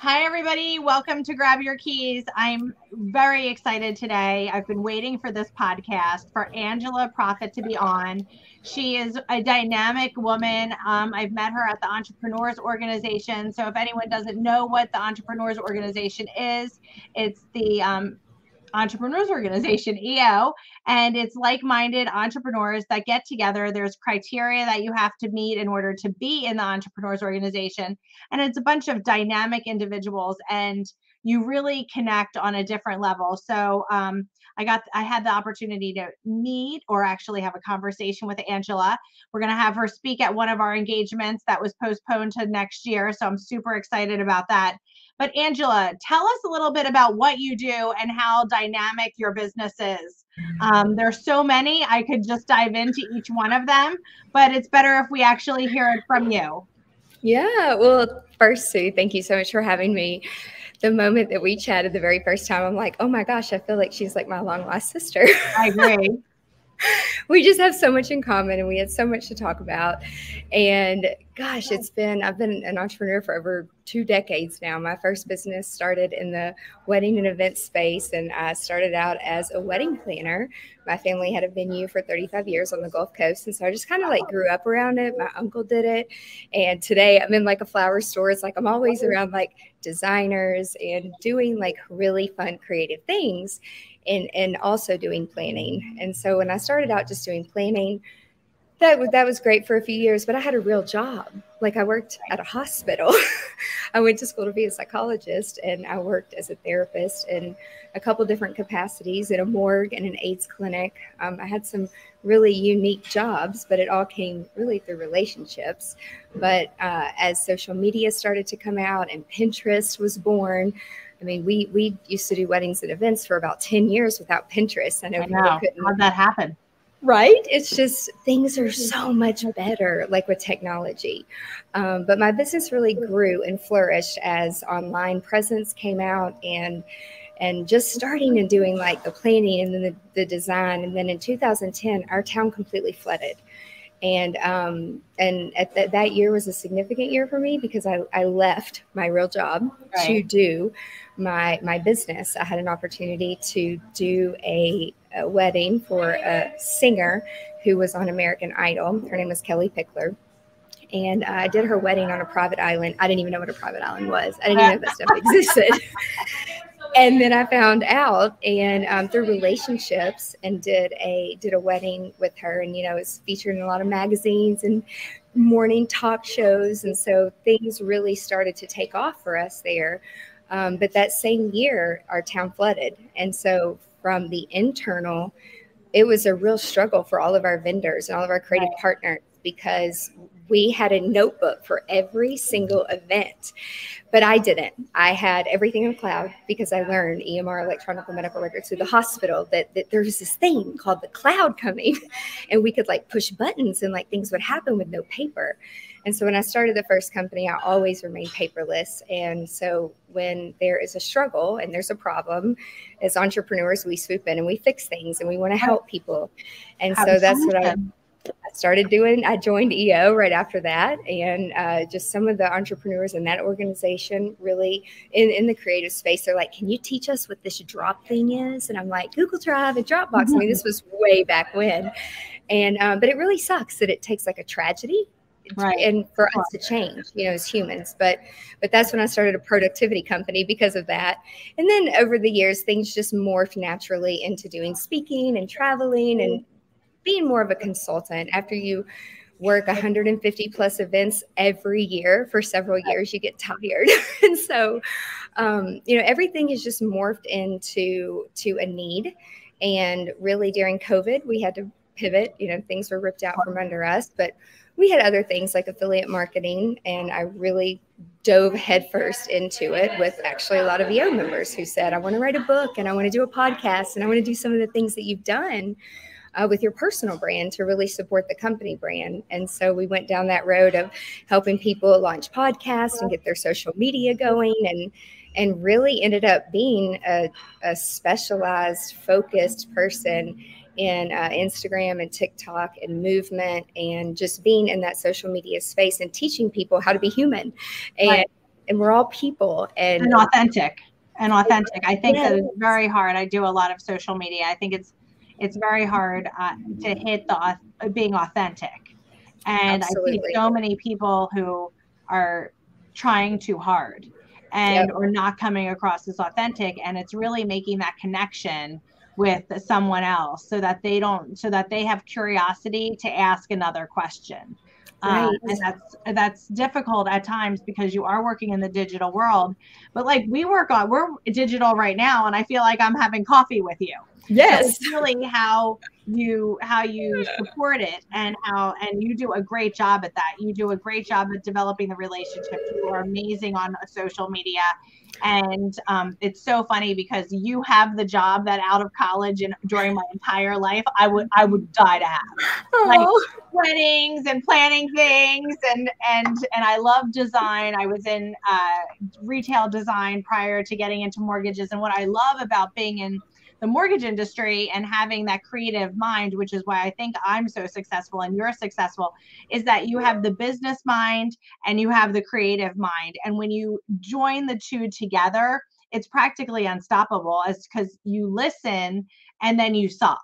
Hi, everybody. Welcome to Grab Your Keys. I'm very excited today. I've been waiting for this podcast for Angela Proffitt to be on. She is a dynamic woman. Um, I've met her at the Entrepreneurs Organization. So, if anyone doesn't know what the Entrepreneurs Organization is, it's the um, Entrepreneurs Organization, EO, and it's like minded entrepreneurs that get together. There's criteria that you have to meet in order to be in the Entrepreneurs Organization. And it's a bunch of dynamic individuals, and you really connect on a different level. So, um, I got I had the opportunity to meet or actually have a conversation with Angela. We're going to have her speak at one of our engagements that was postponed to next year, so I'm super excited about that. But Angela, tell us a little bit about what you do and how dynamic your business is. Um, there's so many, I could just dive into each one of them, but it's better if we actually hear it from you. Yeah, well, first, Sue, thank you so much for having me. The moment that we chatted the very first time, I'm like, oh my gosh, I feel like she's like my long lost sister. I agree. we just have so much in common and we had so much to talk about. And gosh, it's been, I've been an entrepreneur for over two decades now. My first business started in the wedding and event space, and I started out as a wedding planner. My family had a venue for 35 years on the Gulf Coast, and so I just kind of like grew up around it. My uncle did it, and today I'm in like a flower store. It's like I'm always around like designers and doing like really fun, creative things and and also doing planning. And so when I started out just doing planning, that was that was great for a few years, but I had a real job. Like I worked at a hospital. I went to school to be a psychologist and I worked as a therapist in a couple different capacities in a morgue and an AIDS clinic. Um, I had some really unique jobs, but it all came really through relationships. But uh, as social media started to come out and Pinterest was born, I mean, we we used to do weddings and events for about 10 years without Pinterest. I know, I know. How'd that happen? Right? It's just things are so much better, like with technology. Um, but my business really grew and flourished as online presence came out and and just starting and doing like the planning and then the, the design. And then in 2010, our town completely flooded and um, and th- that year was a significant year for me because I, I left my real job right. to do my my business. I had an opportunity to do a, a, wedding for a singer who was on American Idol. Her name was Kellie Pickler. And uh, I did her wedding on a private island. I didn't even know what a private island was. I didn't even know that stuff existed. and then I found out, and um, through relationships, and did a did a wedding with her, and you know, it's featured in a lot of magazines and morning talk shows, and so things really started to take off for us there. Um, but that same year, our town flooded, and so from the internal, it was a real struggle for all of our vendors and all of our creative right. partners because we had a notebook for every single event, but I didn't. I had everything in the cloud because I learned EMR, electronic medical records, through the hospital that, that there was this thing called the cloud coming, and we could like push buttons and like things would happen with no paper. And so when I started the first company, I always remained paperless. And so when there is a struggle and there's a problem, as entrepreneurs, we swoop in and we fix things and we want to help people. And so that's what I I started doing, I joined EO right after that. And uh, just some of the entrepreneurs in that organization really in, in the creative space, they're like, can you teach us what this drop thing is? And I'm like, Google Drive and Dropbox. Mm-hmm. I mean, this was way back when. And, um, but it really sucks that it takes like a tragedy right. and for us to change you know as humans but but that's when i started a productivity company because of that and then over the years things just morphed naturally into doing speaking and traveling and being more of a consultant after you work 150 plus events every year for several years you get tired. And so um, you know everything is just morphed into to a need. And really during covid we had to pivot. You know things were ripped out from under us but we had other things like affiliate marketing and i really dove headfirst into it with actually a lot of EO members who said i want to write a book and i want to do a podcast and i want to do some of the things that you've done uh, with your personal brand to really support the company brand. And so we went down that road of helping people launch podcasts and get their social media going and and really ended up being a, a specialized, focused person in uh, Instagram and TikTok and movement and just being in that social media space and teaching people how to be human. And right. and we're all people and, and authentic and authentic. I think yes. that it's very hard. I do a lot of social media. I think it's it's very hard uh, to hit the being authentic, and Absolutely. I see so many people who are trying too hard and yep. or not coming across as authentic, and it's really making that connection with someone else so that they don't so that they have curiosity to ask another question Right. Um, and that's that's difficult at times because you are working in the digital world. But like we work on, we're digital right now, and I feel like I'm having coffee with you. Yes, so really how you how you support it and how and you do a great job at that. You do a great job at developing the relationships. You are amazing on social media and um, it's so funny because you have the job that out of college and during my entire life I would I would die to have. Like weddings and planning things and and and I love design. I was in uh, retail design prior to getting into mortgages, and what I love about being in the mortgage industry and having that creative mind, which is why I think I'm so successful and you're successful, is that you have the business mind and you have the creative mind. And when you join the two together, it's practically unstoppable as because you listen and then you solve.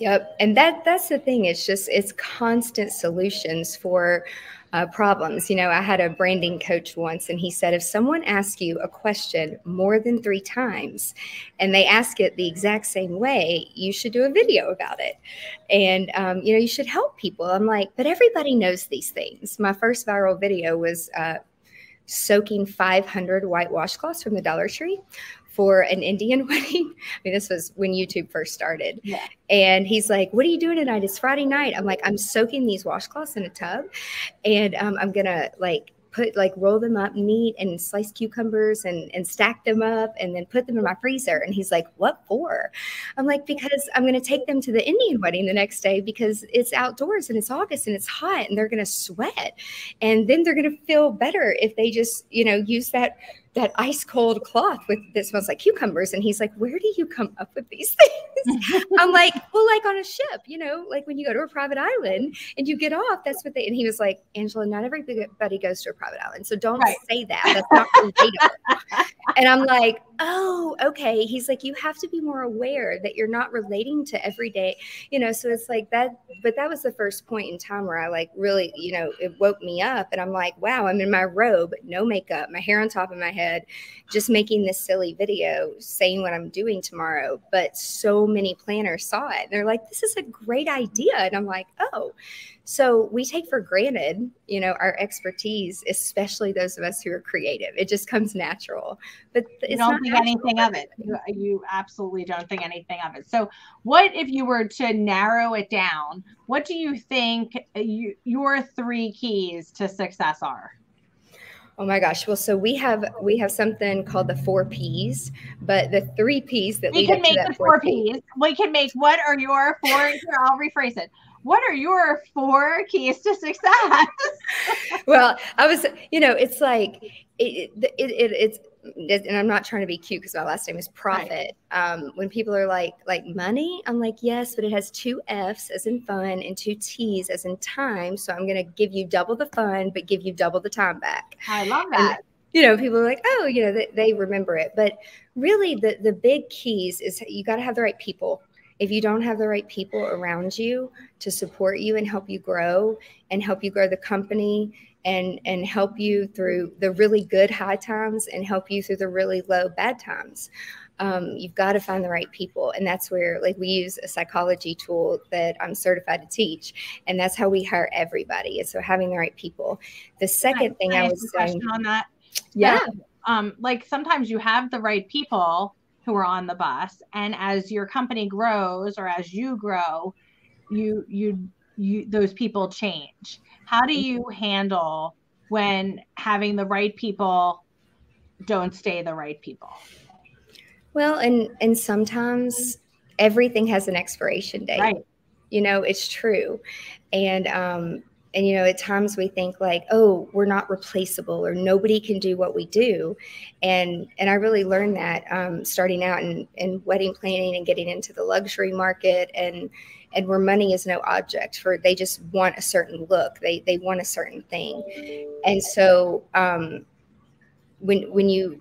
Yep. And that that's the thing. It's just it's constant solutions for uh, problems. You know, I had a branding coach once, and he said, if someone asks you a question more than three times and they ask it the exact same way, you should do a video about it. And, um, you know, you should help people. I'm like, but everybody knows these things. My first viral video was, uh, soaking 500 white washcloths from the Dollar Tree for an Indian wedding. I mean, this was when YouTube first started. Yeah. And he's like, What are you doing tonight? It's Friday night. I'm like, I'm soaking these washcloths in a tub and um, I'm going to like put like roll them up neat and slice cucumbers and and stack them up and then put them in my freezer and he's like what for i'm like because i'm going to take them to the indian wedding the next day because it's outdoors and it's august and it's hot and they're going to sweat and then they're going to feel better if they just you know use that that ice cold cloth with that smells like cucumbers. And he's like, Where do you come up with these things? I'm like, Well, like on a ship, you know, like when you go to a private island and you get off, that's what they, and he was like, Angela, not everybody goes to a private island. So don't right. say that. That's not relatable. and I'm like, Oh, okay. He's like, You have to be more aware that you're not relating to everyday, you know, so it's like that. But that was the first point in time where I like really, you know, it woke me up and I'm like, Wow, I'm in my robe, no makeup, my hair on top of my head just making this silly video saying what I'm doing tomorrow. But so many planners saw it. They're like, this is a great idea. And I'm like, oh. So we take for granted, you know, our expertise, especially those of us who are creative. It just comes natural. But you don't think anything of it. You, you absolutely don't think anything of it. So what if you were to narrow it down? What do you think uh, you, your three keys to success are? Oh my gosh. Well, so we have we have something called the four P's, but the three P's that we can make the four P's. P's. We can make what are your four? Here, I'll rephrase it. What are your four keys to success? well, I was, you know, it's like it, it, it, it's and I'm not trying to be cute because my last name is Proffitt. Right. Um, when people are like, like money, I'm like, yes, but it has two F's as in fun and two T's as in time. So I'm going to give you double the fun, but give you double the time back. I love that. And, you know, people are like, oh, you know, they, they remember it. But really, the the big keys is you got to have the right people if you don't have the right people around you to support you and help you grow and help you grow the company and and help you through the really good high times and help you through the really low bad times um, you've got to find the right people. And that's where like we use a psychology tool that i'm certified to teach and that's how we hire everybody is so having the right people. The second thing i, I was saying on that? Yeah um, like sometimes you have the right people who are on the bus and as your company grows or as you grow you you you those people change how do you handle when having the right people don't stay the right people? Well, and and sometimes everything has an expiration date. Right. You know, it's true. And um and you know at times we think like oh we're not replaceable or nobody can do what we do. And and i really learned that um, starting out in, in wedding planning and getting into the luxury market and and where money is no object for they just want a certain look. They they want a certain thing. And so um when when you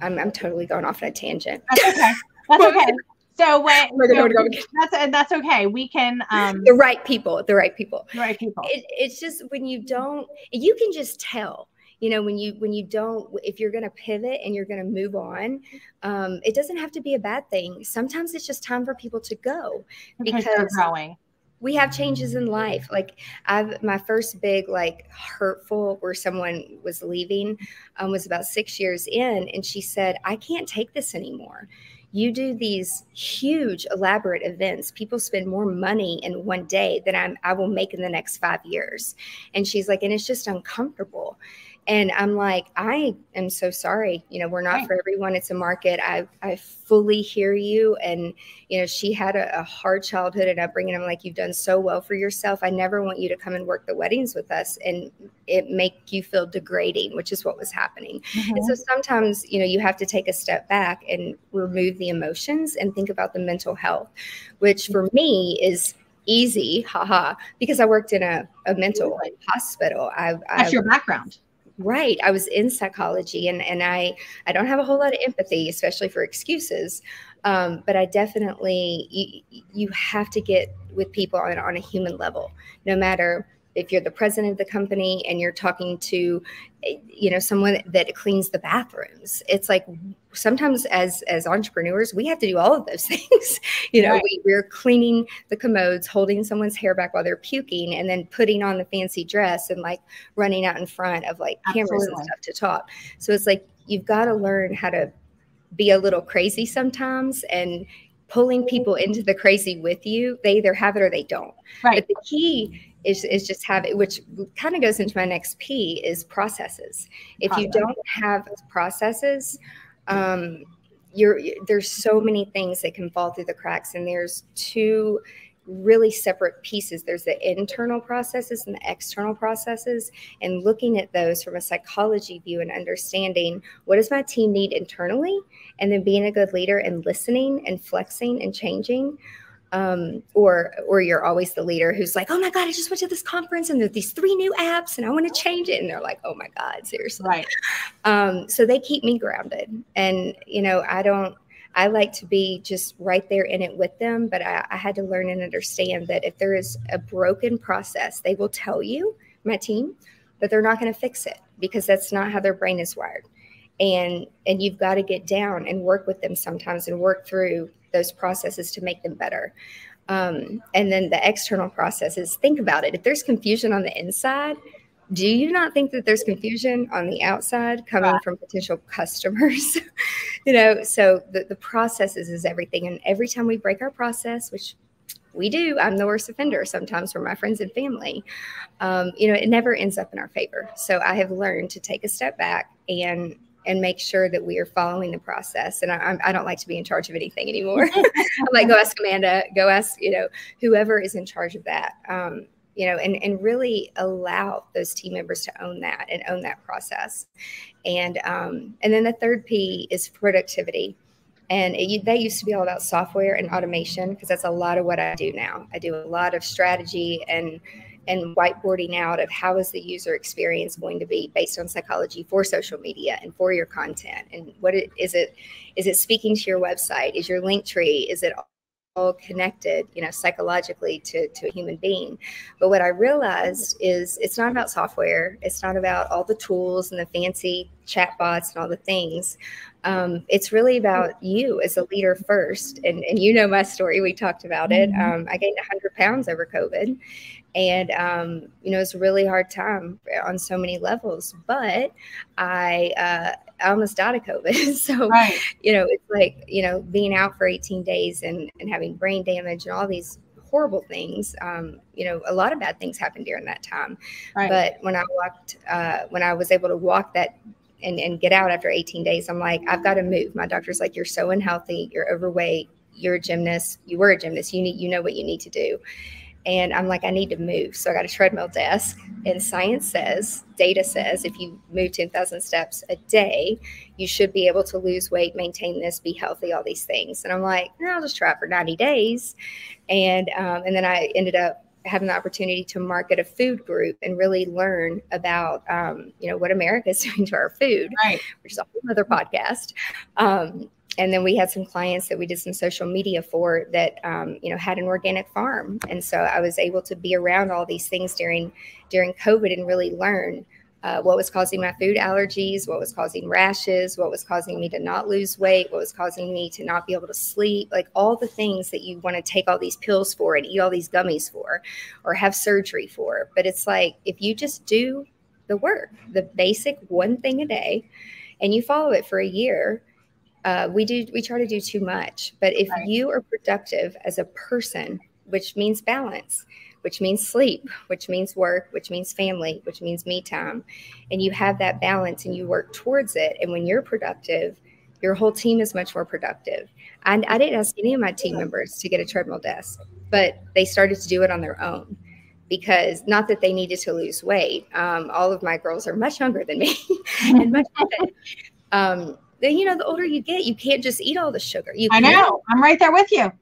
i'm, I'm totally going off on a tangent. That's okay. That's okay so when so that's that's okay. We can um the right people, the right people, the right people. It, it's just when you don't, you can just tell. You know, when you when you don't, if you're going to pivot and you're going to move on, um, it doesn't have to be a bad thing. Sometimes it's just time for people to go because, because growing we have changes in life like i've my first big like hurtful where someone was leaving um, was about six years in and she said i can't take this anymore you do these huge elaborate events. People spend more money in one day than I'm, i will make in the next five years. And she's like and it's just uncomfortable and i'm like i am so sorry. You know we're not right. for everyone. It's a market. I i fully hear you. And you know she had a, a, hard childhood and upbringing. I'm like you've done so well for yourself. I never want you to come and work the weddings with us and it make you feel degrading which is what was happening. Mm-hmm. and so mm-hmm. sometimes you know you have to take a step back and remove the emotions and think about the mental health which for me is easy haha because i worked in a, a mental hospital. I've, that's your background right i was in psychology and and i i don't have a whole lot of empathy especially for excuses um, but i definitely you, you have to get with people on, on a human level no matter if you're the president of the company and you're talking to you know someone that cleans the bathrooms it's like sometimes as as entrepreneurs we have to do all of those things you know right. we, we're cleaning the commodes holding someone's hair back while they're puking and then putting on the fancy dress and like running out in front of like Absolutely. cameras and stuff to talk so it's like you've got to learn how to be a little crazy sometimes and pulling people into the crazy with you they either have it or they don't right but the key is, is just have it, which kind of goes into my next P is processes. If you don't have processes, um, you're there's so many things that can fall through the cracks, and there's two really separate pieces. There's the internal processes and the external processes, and looking at those from a psychology view and understanding what does my team need internally, and then being a good leader and listening and flexing and changing um, or or you're always the leader who's like, oh my god, I just went to this conference and there's these three new apps and I want to change it, and they're like, oh my god, seriously, right? Um, so they keep me grounded, and you know, I don't. I like to be just right there in it with them, but I, I had to learn and understand that if there is a broken process, they will tell you, my team, but they're not going to fix it because that's not how their brain is wired and and you've got to get down and work with them sometimes and work through those processes to make them better. Um, and then the external processes, think about it. If there's confusion on the inside, do you not think that there's confusion on the outside coming right. from potential customers? you know, so the, the processes is everything. And every time we break our process, which we do, I'm the worst offender sometimes for my friends and family. Um, you know, it never ends up in our favor. So I have learned to take a step back and and make sure that we are following the process. And I, I don't like to be in charge of anything anymore. I'm like, go ask Amanda, go ask, you know, whoever is in charge of that. Um, you know, and, and really allow those team members to own that and own that process. And um, and then the third P is productivity. And it, that used to be all about software and automation because that's a lot of what I do now. I do a lot of strategy and and whiteboarding out of how is the user experience going to be based on psychology for social media and for your content? And what it, is it is it speaking to your website? Is your Linktree is it all connected you know psychologically to, to a human being? But what i realized is it's not about software. It's not about all the tools and the fancy chatbots and all the things. Um, it's really about you as a leader first. And, and you know my story. We talked about it. Mm-hmm. um, i gained 100 pounds over covid and um, you know it's a really hard time on so many levels but i uh, I almost died of covid. So right. you know it's like you know being out for 18 days and, and having brain damage and all these horrible things um, you know a lot of bad things happened during that time. Right. but when i walked uh, when i was able to walk that and, and get out after 18 days i'm like i've got to move. My doctor's like you're so unhealthy. You're overweight. You're a gymnast. You were a gymnast. You need you know what you need to do and I'm like, I need to move. So I got a treadmill desk. And science says, data says, if you move 10,000 steps a day, you should be able to lose weight, maintain this, be healthy, all these things. And I'm like, no, I'll just try it for 90 days. And um, and then I ended up having the opportunity to market a food group and really learn about um, you know what America is doing to our food, right. which is a whole other podcast. Um, and then we had some clients that we did some social media for that um, you know had an organic farm. And so i was able to be around all these things during during covid and really learn uh, what was causing my food allergies what was causing rashes what was causing me to not lose weight what was causing me to not be able to sleep like all the things that you want to take all these pills for and eat all these gummies for or have surgery for. But it's like if you just do the work the basic one thing a day and you follow it for a year uh, we do we try to do too much. But if right. you are productive as a person which means balance which means sleep which means work which means family which means me time and you have that balance and you work towards it and when you're productive your whole team is much more productive. And i didn't ask any of my team members to get a treadmill desk but they started to do it on their own because not that they needed to lose weight um, all of my girls are much younger than me and much um, you know, the older you get, you can't just eat all the sugar. You I know. I'm right there with you.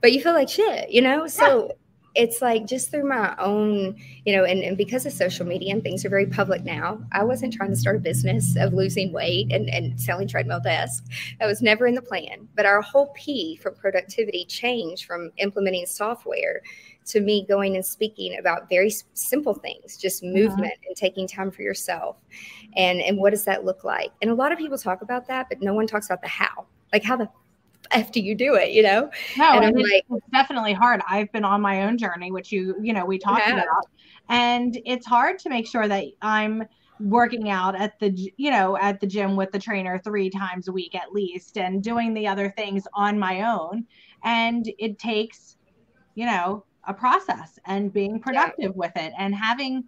But you feel like shit, you know? So. It's like just through my own, you know, and, and because of social media and things are very public now, I wasn't trying to start a business of losing weight and, and selling treadmill desks. That was never in the plan. But our whole P for productivity changed from implementing software to me going and speaking about very simple things, just mm-hmm. movement and taking time for yourself. And and what does that look like? And a lot of people talk about that, but no one talks about the how. Like how the do you do it, you know? No, and I'm like, it's definitely hard. I've been on my own journey, which you, you know, we talked yeah. about. And it's hard to make sure that I'm working out at the you know at the gym with the trainer three times a week at least and doing the other things on my own and it takes you know a process and being productive yeah. with it and having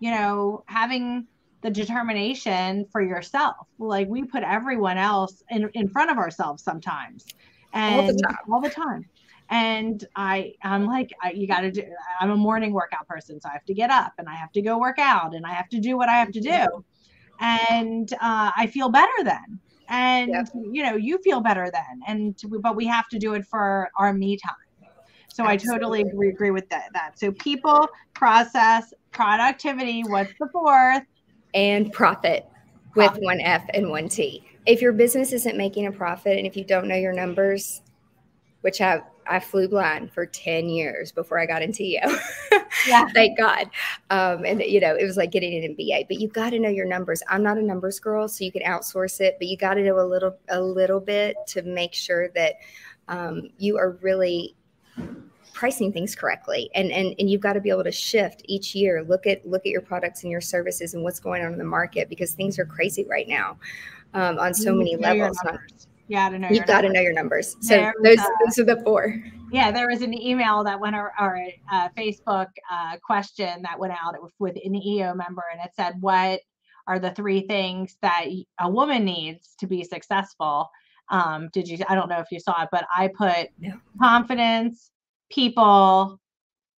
you know having the determination for yourself like we put everyone else in, in front of ourselves sometimes and all the time, all the time. and i i'm like I, you got to do i'm a morning workout person so i have to get up and i have to go work out and i have to do what i have to do and uh, i feel better then and yep. you know you feel better then and but we have to do it for our me time so Absolutely. I totally agree, agree with that, that. So people, process, productivity, what's the fourth? And profit with profit. one F and one T. If your business isn't making a profit and if you don't know your numbers, which I I flew blind for 10 years before I got into you. yeah. Thank God. Um, and you know, it was like getting an MBA, but you got to know your numbers. I'm not a numbers girl, so you can outsource it, but you got to know a little, a little bit to make sure that um, you are really pricing things correctly. And and and you've got to be able to shift each year. Look at look at your products and your services and what's going on in the market because things are crazy right now um, on so many levels. Yeah to know you've got to know your numbers. So there those, uh, those are the four. Yeah there was an email that went or, or a uh, facebook uh, question that went out with an eo member and it said what are the three things that a woman needs to be successful? Um, did you i don't know if you saw it but i put confidence people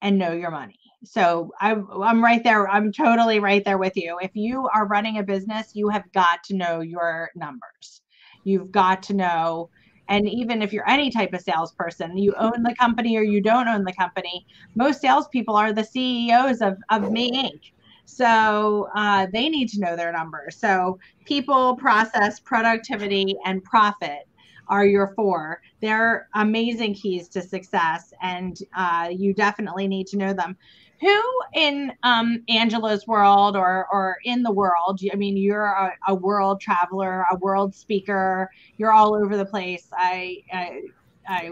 and know your money. So I'm, I'm right there i'm totally right there with you. If you are running a business you have got to know your numbers. You've got to know and even if you're any type of salesperson you own the company or you don't own the company most salespeople are the ceos of, of me inc. So uh, they need to know their numbers. So people, process, productivity, and profit are your four. They're amazing keys to success, and uh, you definitely need to know them. Who in um, Angela's world or or in the world? I mean, you're a, a world traveler, a world speaker. You're all over the place. I I, I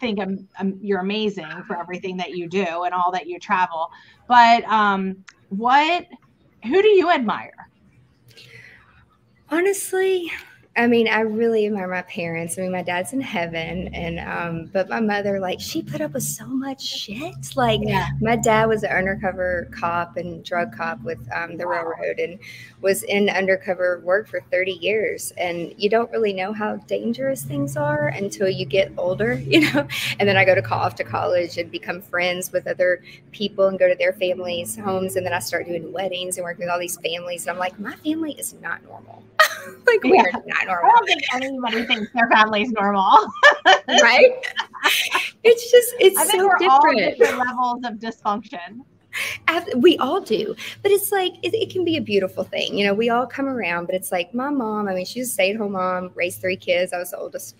think I'm, I'm, you're amazing for everything that you do and all that you travel. But um, what? Who do you admire? Honestly, I mean, I really admire my parents. I mean, my dad's in heaven, and um, but my mother, like, she put up with so much shit. Like, yeah. my dad was an undercover cop and drug cop with um, the railroad, and was in undercover work for 30 years. And you don't really know how dangerous things are until you get older, you know. And then I go to call off to college and become friends with other people and go to their families' homes, and then I start doing weddings and working with all these families. And I'm like, my family is not normal. like we're not normal. I don't think anybody thinks their family's normal. right? It's just it's I think so we're different. all different levels of dysfunction we all do. But it's like it, it, can be a beautiful thing. You know we all come around but it's like my mom i mean she's a stay-at-home mom raised three kids i was the oldest.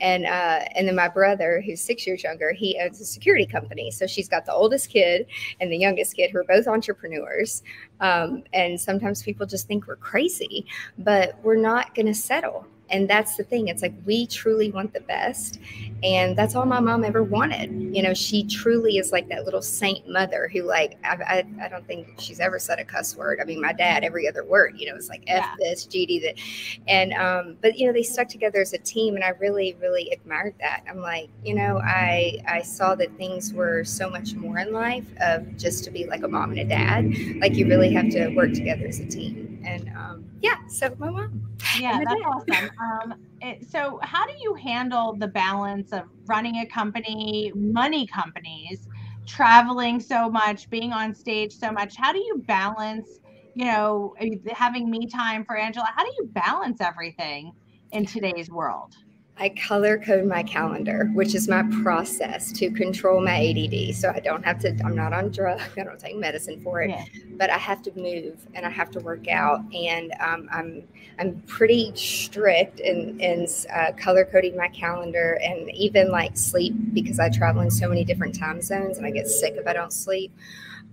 And uh and then my brother who's six years younger he owns a security company. So she's got the oldest kid and the youngest kid who are both entrepreneurs. Um, and sometimes people just think we're crazy but we're not going to settle and that's the thing it's like we truly want the best and that's all my mom ever wanted. You know she truly is like that little saint mother who like i, I, I don't think she's ever said a cuss word. I mean my dad every other word you know it's like f yeah. this gd that. And um but you know they stuck together as a team and i really really admired that. I'm like you know i i saw that things were so much more in life of just to be like a mom and a dad. Like you really have to work together as a team and um yeah so my mom yeah that's awesome um, it, so how do you handle the balance of running a company, money companies, traveling so much, being on stage so much? How do you balance, you know, having me time for Angela? How do you balance everything in today's world? I color code my calendar, which is my process to control my ADD. So I don't have to, I'm not on drugs, I don't take medicine for it, yeah. but I have to move and I have to work out. And um, I'm, I'm pretty strict in, in uh, color coding my calendar and even like sleep because I travel in so many different time zones and I get sick if I don't sleep.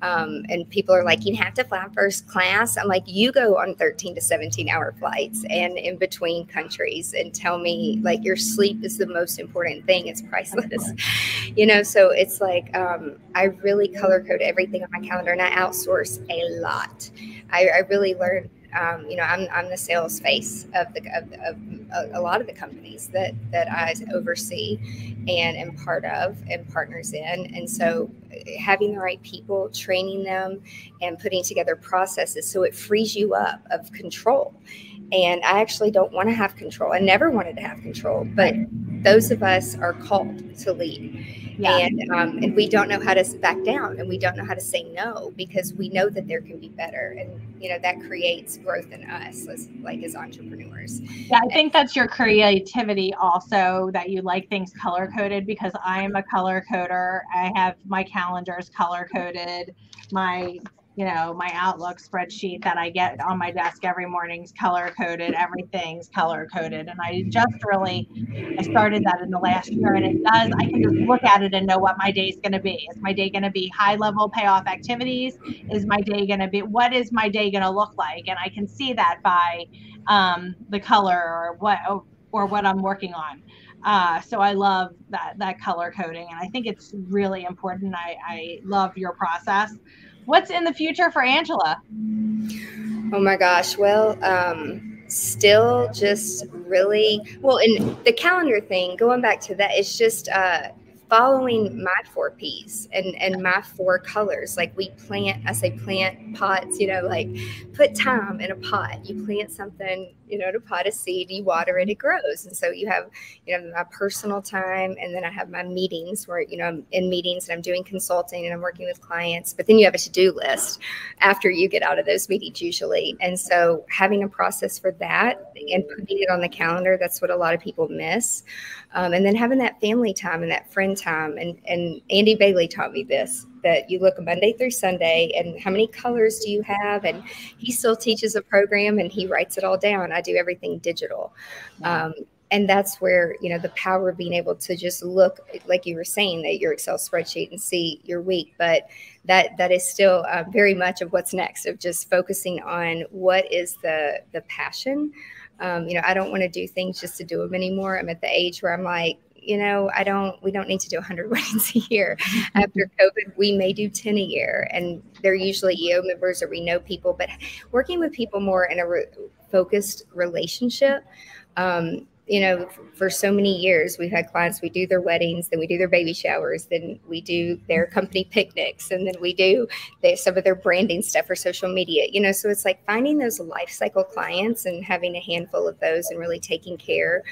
Um, and people are like, you have to fly first class. I'm like, you go on 13 to 17 hour flights and in between countries and tell me like your sleep is the most important thing. It's priceless, you know? So it's like, um, I really color code everything on my calendar and I outsource a lot. I, I really learned um, you know, I'm, I'm the sales face of the of, of a, a, lot of the companies that that I oversee and am part of and partners in. And so, having the right people, training them, and putting together processes so it frees you up of control. And I actually don't want to have control. I never wanted to have control, but those of us are called to lead yeah. and um, and we don't know how to back down and we don't know how to say no because we know that there can be better and you know that creates growth in us as like as entrepreneurs yeah i think that's your creativity also that you like things color coded because i'm a color coder i have my calendars color coded my you know, my Outlook spreadsheet that I get on my desk every morning's color coded. Everything's color coded. And I just really, I started that in the last year and it does, I can just look at it and know what my day is going to be. Is my day going to be high level payoff activities? Is my day going to be, what is my day going to look like? And I can see that by um, the color or what, or what I'm working on. Uh, so I love that that color coding, and I think it's really important. I, I love your process. What's in the future for Angela? Oh my gosh. Well, um, still just really well in the calendar thing going back to that it's just uh following my four P's and, and my four colors. Like we plant, I say plant pots, you know, like put time in a pot. You plant something, you know, to pot a seed, you water it, it grows. And so you have, you know, my personal time and then I have my meetings where, you know, I'm in meetings and I'm doing consulting and I'm working with clients. But then you have a to-do list after you get out of those meetings usually. And so having a process for that and putting it on the calendar, that's what a lot of people miss. Um, and then having that family time and that friend time. And, and Andy Bailey taught me this that you look Monday through Sunday and how many colors do you have? And he still teaches a program and he writes it all down. I do everything digital. Um, and that's where you know the power of being able to just look like you were saying at your excel spreadsheet and see your week but that that is still uh, very much of what's next of just focusing on what is the the passion um, you know, I don't want to do things just to do them anymore. I'm at the age where I'm like, you know, I don't, we don't need to do 100 weddings a year. After COVID, we may do 10 a year. And they're usually EO members or we know people, but working with people more in a re- focused relationship Um, you know, for so many years, we've had clients, we do their weddings, then we do their baby showers, then we do their company picnics, and then we do they, some of their branding stuff for social media, you know. So it's like finding those life cycle clients and having a handful of those and really taking care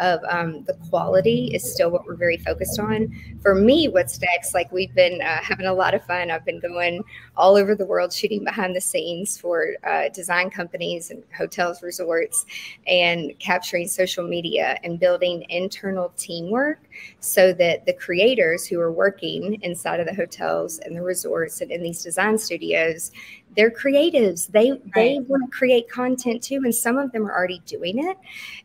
of um, the quality is still what we're very focused on. For me, what's next? Like we've been uh, having a lot of fun. I've been going all over the world shooting behind the scenes for uh, design companies and hotels, resorts, and capturing social media and building internal teamwork so that the creators who are working inside of the hotels and the resorts and in these design studios they're creatives. They right. they want to create content too and some of them are already doing it.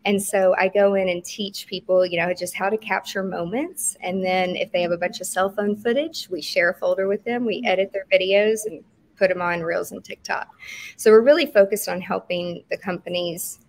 And so i go in and teach people you know just how to capture moments. And then if they have a bunch of cell phone footage we share a folder with them. We edit their videos and put them on reels and tiktok. So we're really focused on helping the companies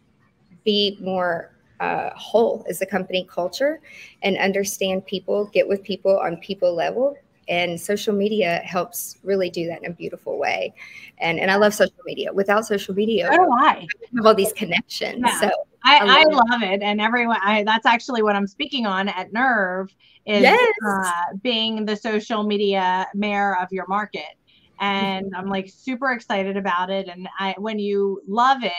be more uh, whole as a company culture and understand people get with people on people level and social media helps really do that in a beautiful way. And and i love social media. Without social media so do i. have all these connections. Yeah. so I, I, love, I love it. and everyone I, that's actually what i'm speaking on at nerve is yes. uh, being the social media mayor of your market. And i'm like super excited about it. And i when you love it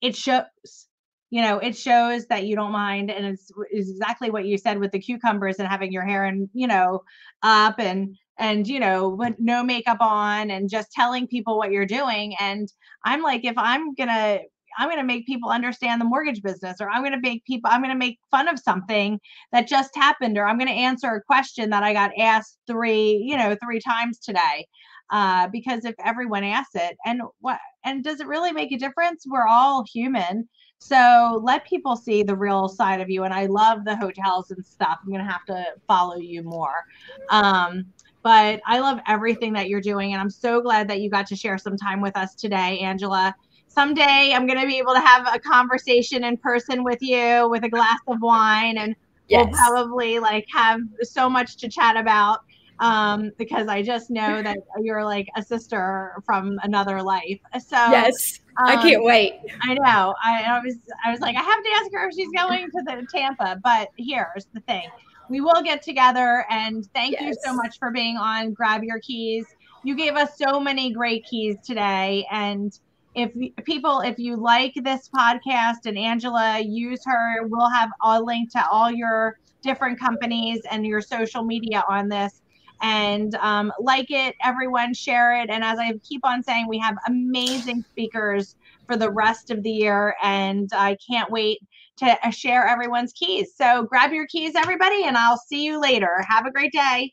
it shows you know it shows that you don't mind and it's, it's, exactly what you said with the cucumbers and having your hair and you know up and and you know with no makeup on and just telling people what you're doing and i'm like if i'm gonna i'm gonna make people understand the mortgage business or i'm gonna make people i'm gonna make fun of something that just happened or i'm gonna answer a question that i got asked three you know three times today uh, because if everyone asks it and what and does it really make a difference? We're all human so let people see the real side of you. And I love the hotels and stuff. I'm going to have to follow you more. Um, but I love everything that you're doing. And I'm so glad that you got to share some time with us today, Angela. Someday I'm going to be able to have a conversation in person with you with a glass of wine and yes. we'll probably like have so much to chat about um, because I just know that you're like a sister from another life. So yes, um, I can't wait. I know. I, I, was I was like I have to ask her if she's going to the Tampa, but here's the thing: we will get together. And thank yes. you so much for being on. Grab your keys. You gave us so many great keys today, and if people if you like this podcast and angela use her we'll have a link to all your different companies and your social media on this and um, like it, everyone share it. And as I keep on saying, we have amazing speakers for the rest of the year, and I can't wait to uh, share everyone's keys. So grab your keys, everybody, and I'll see you later. Have a great day.